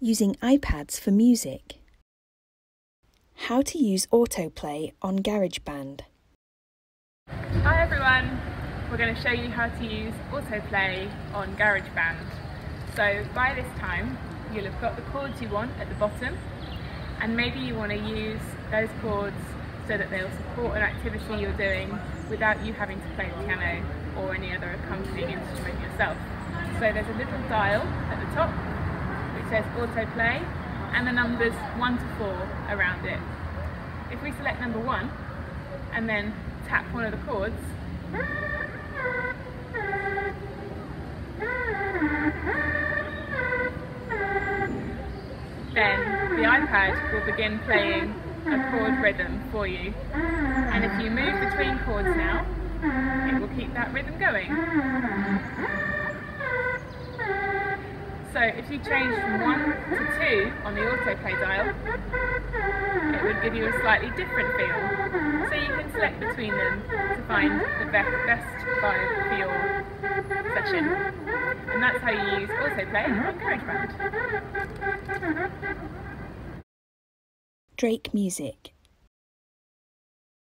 using iPads for music. How to use autoplay on GarageBand. Hi everyone, we're going to show you how to use autoplay on GarageBand. So by this time you'll have got the chords you want at the bottom and maybe you want to use those chords so that they'll support an activity you're doing without you having to play the piano or any other accompanying instrument yourself. So there's a little dial at the top says autoplay and the numbers 1 to 4 around it. If we select number 1 and then tap one of the chords, then the iPad will begin playing a chord rhythm for you. And if you move between chords now, it will keep that rhythm going. So if you change from 1 to 2 on the autoplay dial, it would give you a slightly different feel. So you can select between them to find the best best vibe for your session. And that's how you use autoplay on GarageBand. Drake Music